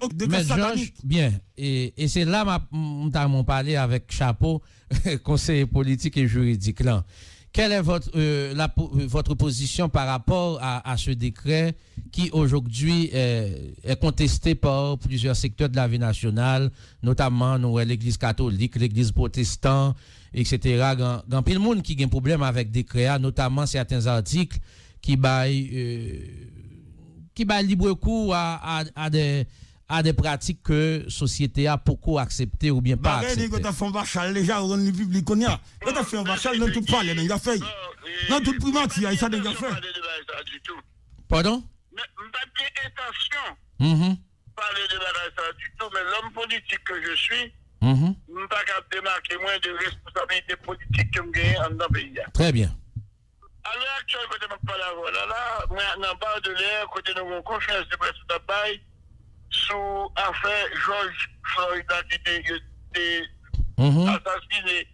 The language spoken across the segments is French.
satanique, décret Mais bien, et, et c'est là que avons parlé avec Chapeau, conseiller politique et juridique. Là. Quelle est votre, euh, la, euh, votre position par rapport à, à ce décret qui aujourd'hui est, est contesté par plusieurs secteurs de la vie nationale, notamment l'Église catholique, l'Église protestante, etc. Gan, gan pile monde qui a un problème avec décret, notamment certains articles qui baillent euh, qui va libre cours à, à, à des à des pratiques que société a beaucoup accepté ou bien pas Bagay di accepté. ko ta fon vachal déjà au rendre public qu'on y a. Quand t'as fait un vachal dans tout parler, dans fait. Dans tout primature, il ça déjà fait. Pardon? Mais pas de intention parler de bagage ça du tout, mais l'homme politique que je suis, Mhm. je ne pas démarquer moins de responsabilités politiques que je gagne dans le pays. Très bien. À l'heure actuelle, quand je parle là, voilà, là, moi, dans le bas de l'air, côté de mon confiance de presse sous affaire George Floyd, qui était Mhm. assassiné,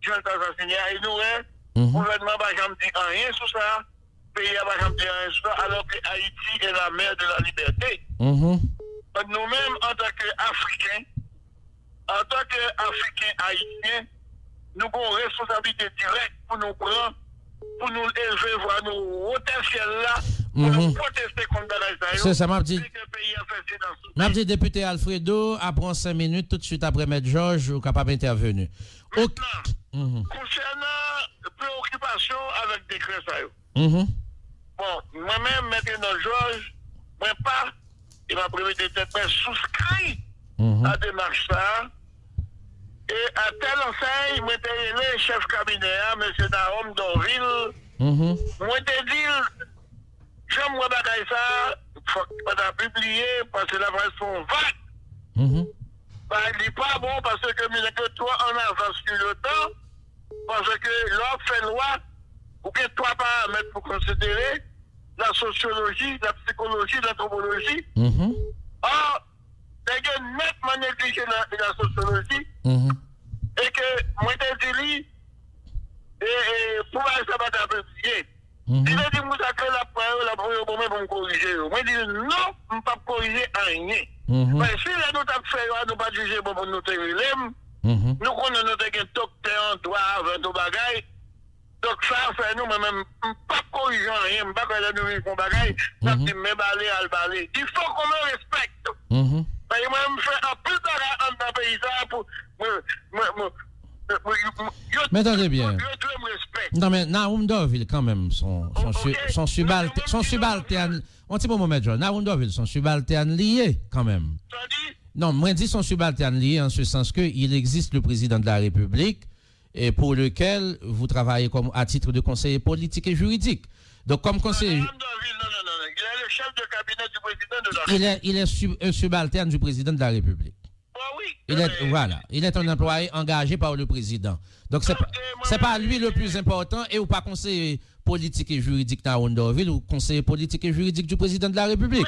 John assassiné, et nous, hein, Mhm. le gouvernement va jamais dire rien sur ça, le pays va jamais dire rien sur ça, alors que Haïti est la mère de la liberté. Mhm. Nous-mêmes, en tant qu'Africains, en tant qu'Africains haïtiens, nous avons une responsabilité directe pour nous prendre, pour nous élever, voir nous potentiel là, Mhm. C'est ça, m'a silence. M'a dit député Alfredo, après 5 minutes, tout de suite après Maître Georges, ou capable d'intervenir. Maintenant, Mhm. concernant préoccupation avec décret ça. Mhm. bon, moi-même, maintenant, Georges, moi pas, il m'a prévu de tête, souscrit à démarche ça. Et à tel enseigne, moi le chef cabinet, hein, M. Naom Donville, Mhm. moi t'ai dit, j'aime moi bagaille ça, faut pas la publier parce que la vagues. Mhm. Bah, il n'est pas bon parce que, mais que toi, en avance sur le temps, parce que l'homme fait loi, ou que toi, paramètres pour considérer la sociologie, la psychologie, l'anthropologie. Mhm. Or, t'as nettement négligé la, la sociologie, Mhm. et que moi t'ai dit, et, et pour aller ça Mhm. Ti nan di mousa ke la pwa yo, la pwa yo pou mwen pou m korije yo. Mwen di nou, m pa korije anye. Mwen mhm. si la nou tak fè yo, nou pa juje pou pou nou te rilem, mhm. nou konon nou te gen tok te an, dwa avan, do bagay, dok sa fè nou, mwen m pa korije anye, m pa korije nou yon bagay, nan ti mè balè al balè. Di fò kon mè respect. Mwen m fè apil bagay an da peyisa pou mwen... pour, moi, moi, moi, moi, moi, Mais attendez bien. Non, mais Naoum Dorville, quand même, son, son, su- Ok. son, subalterne, son subalterne, on Maître Georges. Naoum Dorville, son subalterne lié, quand même. Non, moi, je dis son subalterne lié en ce sens que il existe le président de la République et pour lequel vous travaillez comme à titre de conseiller politique et juridique. Donc, comme conseiller, non, non, non, non. Il est le chef de cabinet du président de la il est, il est sub- un subalterne du président de la République. Ah oui. Il est, voilà, il est un employé engagé par le président. Donc, pas, c'est pas lui le plus important et ou pas conseiller politique et juridique dans Dorville ou conseiller politique et juridique du président de la République.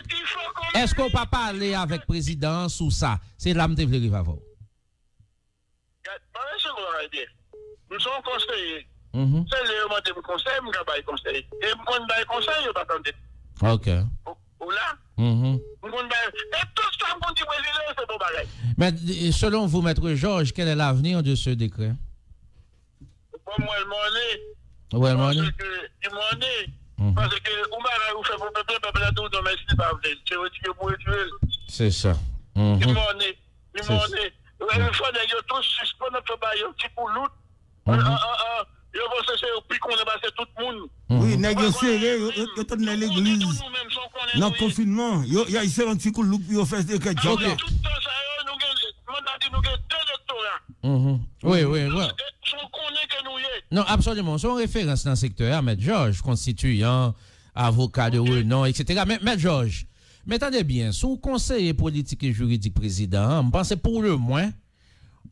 Est-ce qu'on peut parler avec le président sous ça? C'est là que je veux favor. Pendant ce qu'on va dire, nous sommes conseillers. Mhm. C'est le moment de je vais conseiller. Et je je vais attendre. OK. Ou là, Mhm. je vais Et tout ça, mon dit Mais selon vous, Maître Georges, quel est l'avenir de ce décret? Pour moi, le monnaie. Ouais, Parce Moni? que, il monnaie. Parce que, ou bagage, vous faites pour le peuple, le peuple a tout, non, merci, pas vrai. C'est ça. Mhm. monnaie. Monnaie. Tous suspendent notre l'autre. Mhm. Il faut que c'est au qu'on a passé tout le monde. Oui, nègre serré, yo yo tourne dans l'église. Dans le confinement, yo y a ici un petit coup de loup, yo fait des cas Tout ça, nous avons deux doctorats. Mhm. Oui, oui, oui. Non, absolument. Son référence dans le secteur, Maître Georges, constituant, avocat de renom, etc. Mais, Maître Georges, mais attendez bien, sous conseiller politique et juridique président, je pense pour le moins,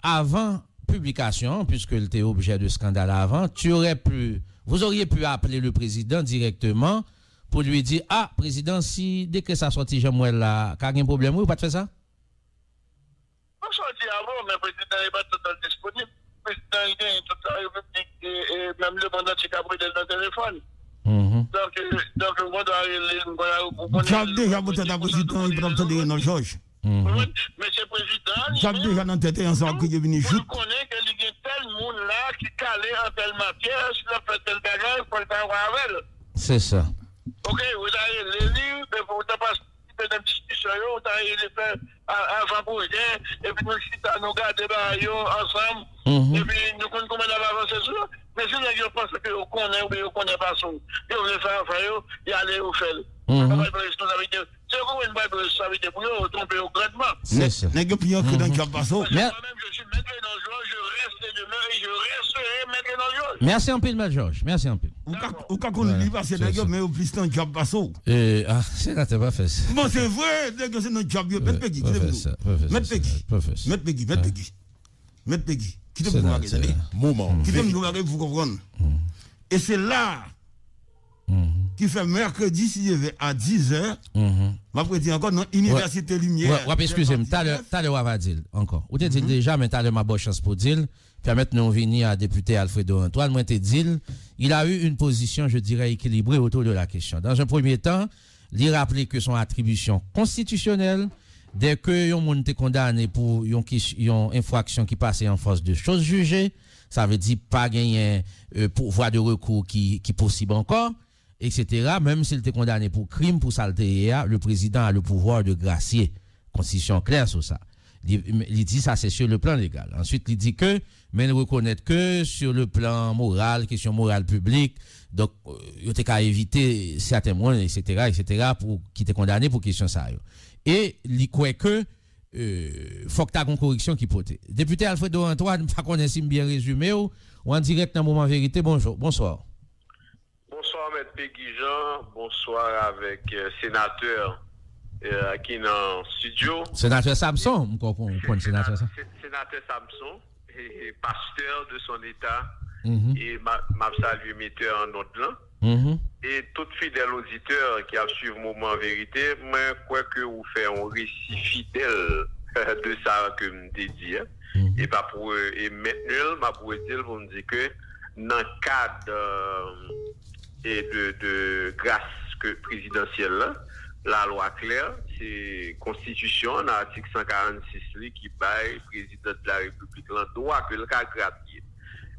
avant publication, puisque il était objet de scandale avant, tu aurais pu, vous auriez pu appeler le président directement pour lui dire, ah, président, si dès que ça sortit, j'aimerais là, qu'il y a un problème, oui, pas de faire ça? on sortit avant, mais le président n'est pas totalement disponible. Le président il est totalement et, et même le mandat de Gabriel dans le téléphone. Mhm. Donc, euh, donc, doit- on doit- J'ai déjà voté dans le président, il prend le temps de non, Georges. Ensemble qui est venu Vous joute. connaissez qu'il y a tel monde là qui calé en telle matière, si on fait tel faut le faire avec elle. C'est ça. Ok, vous avez les livres, mais vous n'avez pas de discussion, vous avez les faire avant pour rien, et puis nous si nous garder ensemble, Mhm. et puis nous connaissons comment on va avancer sur Mais si nous pensons que vous connaissez ou vous ne connaissez pas ça, et vous voulez faire affaire, il y a aller au faire. Mhm. C'est une responsabilité. C'est comme une bonne responsabilité pour nous, tromper au grandement. C'est ça. N'est que dans le Mais- moi-même, je suis maître dans le jeu, je reste demain et je resterai maître dans le jeu. Merci un peu, M. Georges. Merci un peu. Ou quand on parce que c'est mais au plus dans le cap passo. Euh, ah, sénateur, pas fait ça. Bon, c'est vrai, c'est Peggy, vous. Peggy. Peggy, Peggy. Peggy. Quittez vous. Moment. Quittez vous pour comprendre. Et c'est là Mhm, qui fait mercredi, si je vais à 10h, mhm. ma prédit encore dans l'Université Lumière. Ouais, excusez-moi, t'as le, dire encore. Ou t'es dit déjà, mais t'as le ma bonne chance pour dire. Maintenant, on vient à député Alfredo Antoine, moi t'es dit, il a eu une position, je dirais, équilibrée autour de la question. Dans un premier temps, il rappelait que son attribution constitutionnelle, dès que yon moun te condamné pour yon infraction qui passait en force de choses jugées, ça veut dire pas gagner euh, pour voie de recours qui, qui possible encore, etc. Même s'il était condamné pour crime, pour saleté, le président a le pouvoir de gracier. Constitution claire sur ça. Il, dit ça, c'est sur le plan légal. Ensuite, il dit que, mais il reconnaît que sur le plan moral, question morale publique, donc, euh, il était qu'à éviter certains mois, etc., etc., pour qui était condamné pour question ça. Et il croit que, euh, faut que tu une correction qui peut. Député Alfredo Antoine, pas ait bien résumé, ou en direct dans le moment vérité, bonjour, bonsoir. Fred Peguijan, bonsoir avèk euh, sénateur euh, ki nan studio. Sénateur Samson, mou konpon kon sénateur Samson. Sénateur Samson, pasteur de son état, mm -hmm. et mabsa lui mette en not lan. Mm -hmm. Et tout fidèl auditeur ki ap suive Mouman Verité, mwen kwa ke ou fè an resi fidèl euh, de sa ke mde di. Mm -hmm. Et pa pou, euh, et mètenel, ma pou etil pou mdi ke nan kad... Euh, et de, de grâce que présidentielle là, la loi claire, c'est constitution, en article 146 qui baille président de la République le droit que le cas gratuit.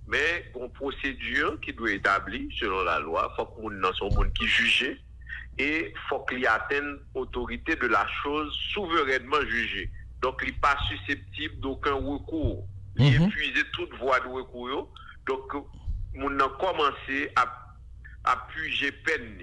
Mais une procédure qui doit établir selon la loi, faut que nous son monde qui juge et faut qu'il atteigne autorité de la chose souverainement jugée. Donc il n'est pas susceptible d'aucun recours. Il mm -hmm. épuisé toute voie de recours. Donc nous avons commencé à à puiser peine.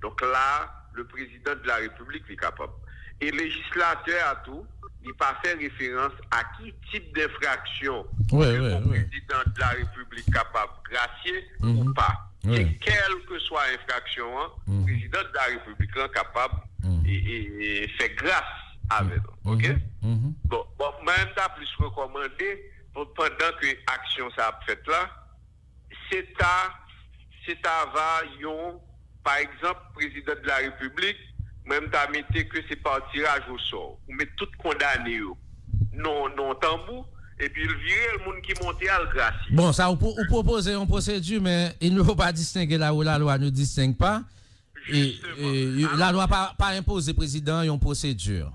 Donc là, le président de la République est capable. Et législateur à tout, il pas fait référence à qui type d'infraction le président de la République capable de gracier Mhm. ou pas. Ouais. Et quelle que soit l'infraction, hein, Mhm. le président de la République est capable Mhm. et, et- et fait grâce avec. OK? Mhm, mhm. Bon, bon, même t'as plus recommandé pendant que action ça a fait là, c'est à, c'est à va, yon, par exemple, président de la République, même t'as mis que c'est par tirage au sort. Ou met tout condamné, yo. non, non, tambour, et puis il virait le monde qui montait à le gracier. Bon, ça, vous, vous proposez une procédure, mais il ne faut pas distinguer là où la loi ne distingue pas. Et, et, la loi pas, pas imposer président une procédure.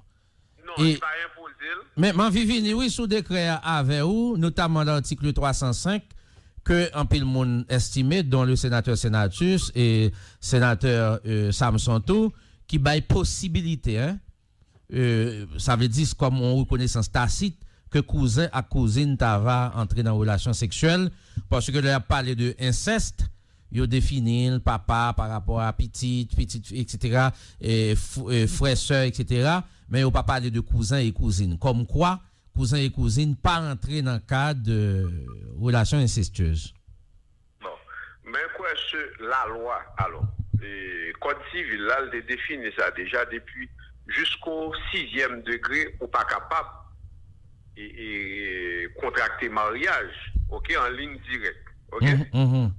non, et- il va imposer. Mais man vivini, oui, sous décret avec vous, notamment l'article 305, que un pile monde estimé, dont le sénateur Sénatus et sénateur euh, Samson tout, qui baille possibilité, hein, euh, ça veut dire comme on reconnaissance tacite que cousin à cousine va entrer dans relation sexuelle parce que là parlé de inceste il défini le papa par rapport à petite petite etc et euh, frère soeur etc mais il pas parlé de cousin et cousine. Comme quoi cousin et cousine pas entrer dans le cadre de relation incestueuse? Bon. Mais quoi, ce, la loi, alors, le Code civil, là, il définit ça déjà depuis jusqu'au sixième degré, ou pas capable et, et contracter mariage, ok, en ligne directe, ok? Mhm, mhm.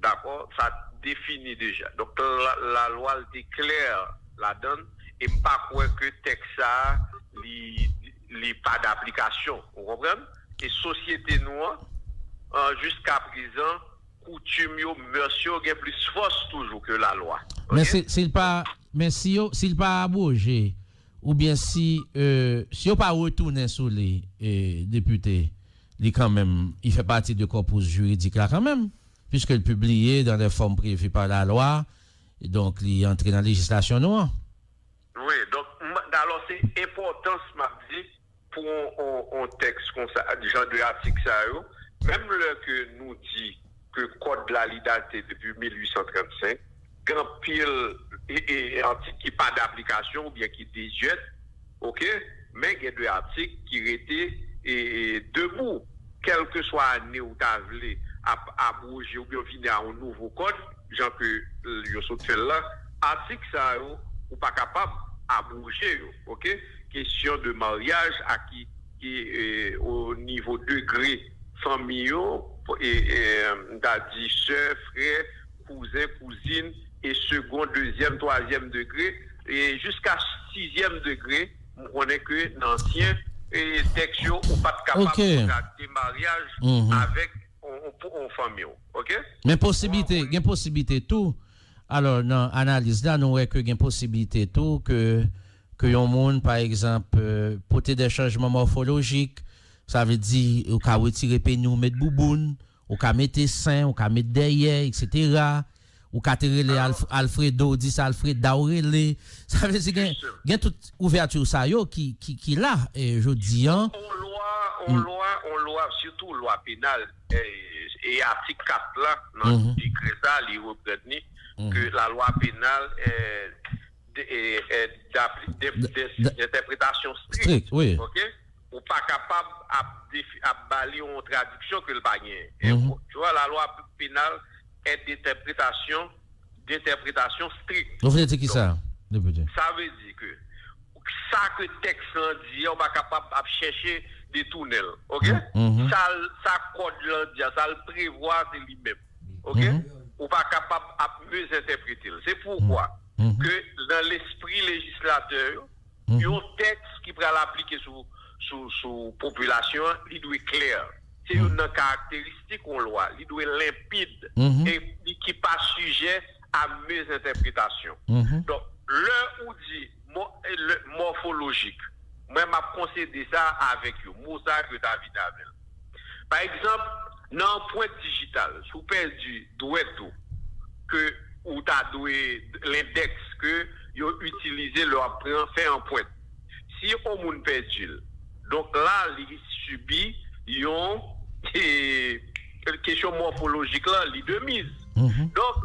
D'accord? Ça définit déjà. Donc, la, la loi, elle déclare la donne, et pas quoi que texte ça, li, li pas d'application. Vous comprenez? Et société noire, euh, jusqu'à présent, coutume, monsieur, il y a plus force toujours que la loi. Mais s'il pas, mais si s'il pas abrogé ou bien si, euh, si on pas retourner sur les euh, députés, il quand même, il fait partie du corpus juridique là quand même, est publié dans les formes prévues par la loi, et donc il est entré dans la législation noire. Oui, donc alors c'est important ce mardi pou an teks kon sa adjan de atik sa yo, mèm lè ke nou di ke kod la li date depi 1835, gran pil e, e, e atik ki pa d'aplikasyon ou bien ki dejet, ok, men gen de atik ki rete e, e debou, kelke swa ane ou ta vle abouji ou bien vine an nouvo kod, jan ke yo sot fè la, atik sa yo ou pa kapab abouji yo, ok, question de mariage à qui, qui est euh, au niveau degré famillon et, et euh, dit soeur, frère, cousin, cousine et second, deuxième, troisième degré et jusqu'à sixième degré on est que l'ancien texte ou pas capable okay. de mariage mm -hmm. avec on famillon, ok? Mais possibilité, il y a possibilité tout alors nan analise la nou wè ke gen posibilite tou ke que... que un monde, par exemple, euh, porter des changements morphologiques, ça veut dire, ou qu'à retirer pénou, mettre bouboune, ou qu'à mettre sein, ou qu'à mettre derrière, etc. Ou qu'à tirer les Alfredo, 10 Alfred Daurele. Ça veut dire qu'il y a toute ouverture ça yo qui, qui, qui là, et je dis, hein. On loi, on mm. loi, on loi, surtout loi pénale, et, article 4 là, dans le décret ça, il reprend mm -hmm. que la loi pénale est d'interprétation stricte. Strict, oui. OK? Ou pas capable à, balayer en traduction que le bagné. Mm Tu vois, la loi pénale est d'interprétation d'interprétation stricte. Vous voulez dire qui ça? Ça veut dire que ça que texte dit, on va capable de chercher des tunnels. OK? Mhm. Ça, ça code dit, ça le prévoit, c'est lui-même. OK? Mhm. On va capable de mieux interpréter. C'est pourquoi? Mhm. que dans l'esprit législateur, il y a un texte qui pourra l'appliquer sur sur population, il doit être clair. C'est une caractéristique qu'on loi, il doit être limpide Mhm. et qui pas sujet à mes interprétations. Mhm. Donc, l'heure où dit mo- le morphologique, moi, m'a concédé ça avec vous, mot ça que David avait. Par exemple, dans un point digital, sous perdu, doit tout, que, ou t'as doué l'index que, yo utilisé leur prend fait en point. Si on moun perdu, donc là, il subit, et, question morphologique là, il de mise. Mhm. Donc,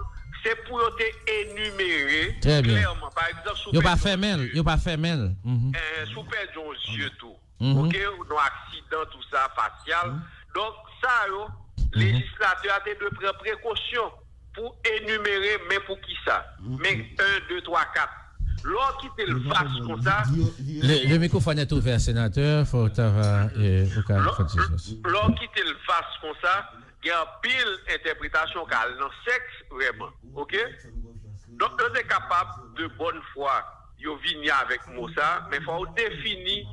c'est pour te énumérer Très bien. clairement. Par exemple, sous pas fait yeux, yo pas fait mail. Mhm. euh, sous perdu un yeux tout. Mhm. OK, ou dans accident tout ça facial. Donc ça yo, législateur a de prendre précaution pour énumérer mais pour qui ça? Mais 1 2 3 4. L'autre qui te le fasse comme ça, Le, le microphone est ouvert, sénateur. Faut avoir, euh, au cas où, faut dire ça. l'autre qui te le fasse comme ça, il y a pile interprétation car dans le sexe vraiment. OK? Donc on est capable de bonne foi yo venir avec moi ça, mais faut définir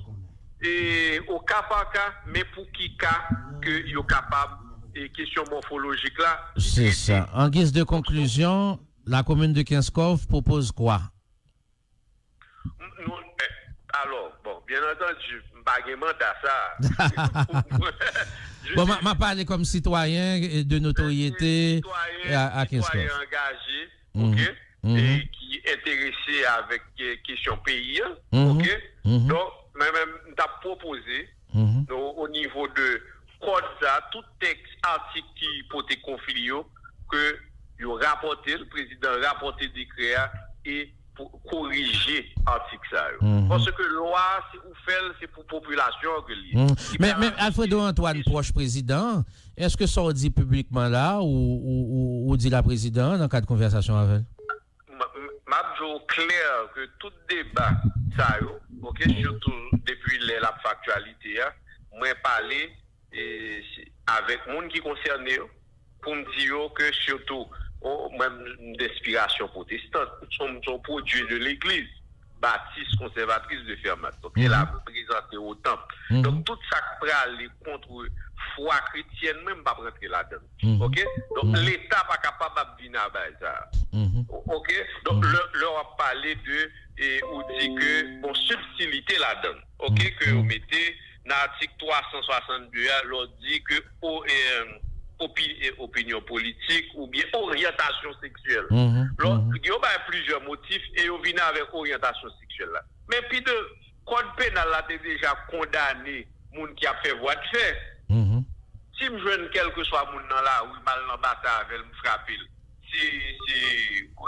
et au cas par cas, mais pour qui cas que yo capable et question morphologique là. C'est ça. En guise de conclusion, la commune de Kinskov propose quoi? Eh, alors, bon, bien entendu, bagaiement à ça. Je Bon, m'a m'a parlé comme citoyen de notoriété citoyen, à, à Kinskov. citoyen engagé, Mhm. ok, Mhm. et qui est intéressé avec euh, question pays, hein, Mhm. ok. Donc, même t'as proposé au, au niveau de code ça, tout texte article qui porte conflit que yo rapporté le président rapporté décret et pour corriger article ça. Mhm. Parce que loi c'est pour c'est pour population que. Mhm. Mais, Alfredo Antoine, proche président, est-ce que ça on dit publiquement là ou, ou, dit la présidente dans cadre de conversation avec m'a dit clair que tout débat ça OK, surtout depuis la factualité hein, moi parler et avec monde qui concerné yo, pour me dire que surtout oh, même d'inspiration protestante sont sont produits de l'église baptiste conservatrice de Fermat. Donc, elle a présenté au temple. Mhm. Donc, tout ça qui aller contre foi chrétienne, même pas rentrer là-dedans. Mhm. OK? Donc, Mhm. l'État pas capable de venir à ça. OK? Donc, le- leur a parlé de et ou dit que bon subtilité. OK? Que vous mettez nan artik 362, lor di ke o, eh, opi, eh, opinyon politik ou bien oryantasyon seksuel. Mm mm-hmm, -hmm, lor, mm -hmm. yo baye plizye motif e yo vina avek oryantasyon seksuel la. Men pi de, kod penal la te deja kondane moun ki ap fe voit fe. Mm -hmm. Si m jwen kelke swa moun nan la ou mal nan bata avel m frapil, si, si,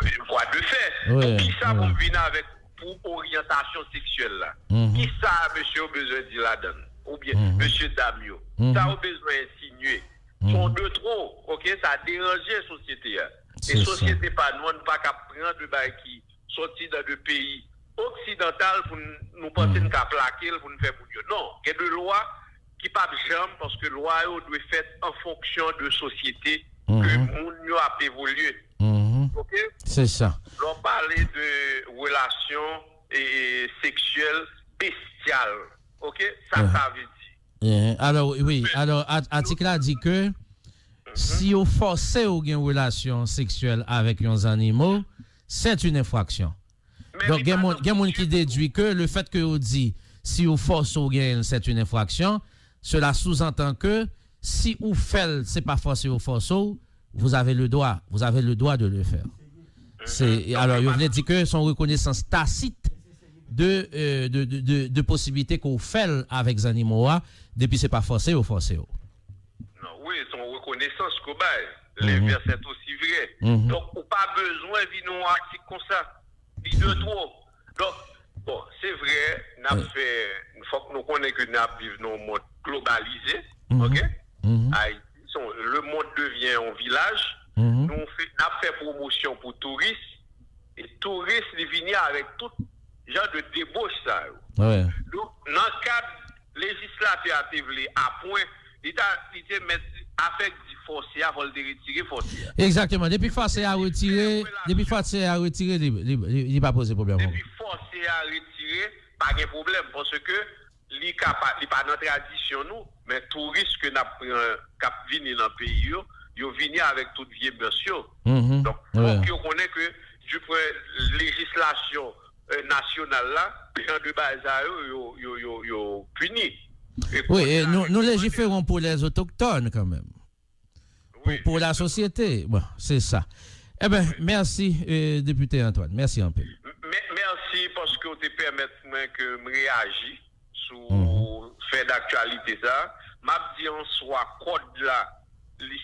eh, voit de fe. Oui, pi sa moun oui. vina avek pou oryantasyon seksuel la. Ki sa, mèche, yo bezwen di la dan. Ou bien Mhm. monsieur Damio. Mhm. Ça a besoin d'insinuer. Mhm. Sont de trop, OK, ça a dérangé la société. hein. Et ça. société pas nous, ne pas prendre de bail qui sorti dans le pays occidental pour nous nous penser Mhm. qu'à plaquer pour nous faire pour Dieu. Non, il y a des lois qui pas jamais parce que loi doit faire en fonction de société que Mhm. moun yo a évolué. Mhm. OK? C'est ça. on parlait de relations et sexuelles bestiales. OK? Ça, Mhm. ça veut dire. Alors, oui, alors, article a dit que si vous forcez ou une relation sexuelle avec les animaux, c'est une infraction. Mais Donc, il y a mon qui déduit que le fait que vous dit si vous forcez ou gain, c'est une infraction, cela sous-entend que si vous faites, c'est pas forcé ou forcé, vous avez le droit, vous avez le droit de le faire. C'est, alors, il venait dire que son reconnaissance tacite de, euh, de, de, de, de possibilités qu'on fait avec les animaux, depuis c'est pas forcé ou forcé. Non, oui, son reconnaissance qu'on bail. Mhm. L'inverse est aussi vrai. Mhm. Donc, on pas besoin de article comme ça. Dit de trop. Donc, bon, c'est vrai, n'a Oui. fait, une fois que nous connaissons que nous vivons dans un monde globalisé, Mhm. ok? Haïti, son- le monde devient un village. Nous fait, n'a fait promotion pour touristes. Et touristes, ils viennent avec tout jan de debouche sa yo. Ouais. Donc, nan kad legislative li apwen, li ta met afek di fosye a vol de retire fosye. Exactement, depi fosye a retire, depi fosye a retire, li pa pose problem. Depi fosye a retire, pa gen problem, pwese ke li pa nan tradisyon nou, men touris ke kap euh, vini nan peyi yo, yo vini avèk tout vie bèsyon. Donk, yo konen ke, du pre, legislasyon, nationale là, les gens de base à eux, yo, yo, yo, yo puni. Et Oui, et nous, nous légiférons pour les autochtones quand même. Pour, Oui. pour la société. Bon, c'est ça. Eh bien, merci, euh, député Antoine. Merci un peu. Me- Merci parce que vous te permettez que je réagisse sur Mhm. fait d'actualité ça. M'a dit en soi code là,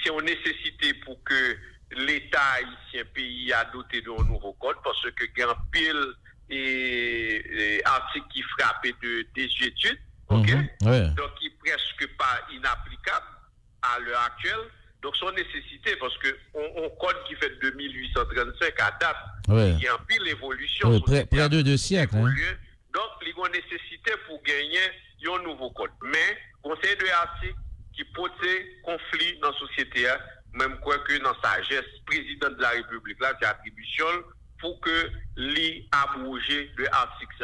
c'est une nécessité pour que l'État haïtien pays a doté d'un nouveau code parce que pile et, et article qui frappait de désuétude, ok? Mhm. Ouais. donc qui est presque pas inapplicable à l'heure actuelle. Donc, son nécessité, parce que on, on code qui fait de 2835 à date, Ouais. il y a un pile évolution. Ouais, près, près de deux siècles. Hein. Donc, il y a une nécessité pour gagner un nouveau code. Mais, conseil de article qui pose conflit dans la société, hein, même quoi que dans sa geste, président de la République, là, c'est attribution pour que l'y abroger de l'article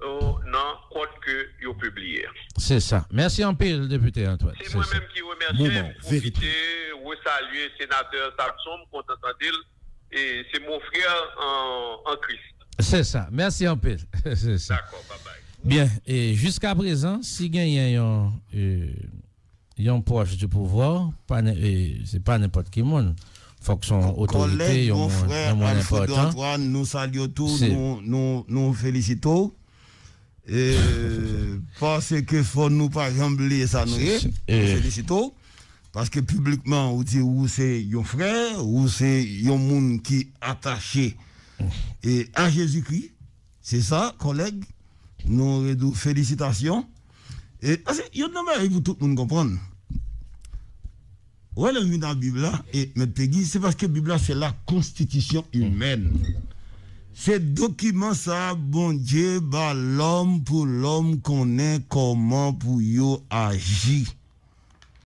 ça, dans le code que vous publié. C'est ça. Merci un peu, député Antoine. C'est C'est moi-même ça. qui remercie, Moment vérité. profiter, saluer sénateur Samson, content et c'est mon frère en, en Christ. C'est ça. Merci un peu. C'est ça. D'accord, bye bye. Bien. Et jusqu'à présent, si gagne un, euh, un proche du pouvoir, pas n- euh, c'est pas n'importe qui monde. Son autorité mon frère Alfred. Antoine, nous saluons tous, nous, nous, nous félicitons. Et parce que faut nous pas rembler ça nous nous félicitons. Parce que publiquement, on dit ou c'est un frère, ou c'est un monde qui est attaché et à Jésus-Christ. C'est ça, collègue. Nous félicitations. Et il y a pour tout le monde comprendre. Ouais, le dans la Bible et c'est parce que la Bible c'est la constitution humaine. C'est document ça, bon Dieu, bah l'homme pour l'homme connaît comment pour yo agir.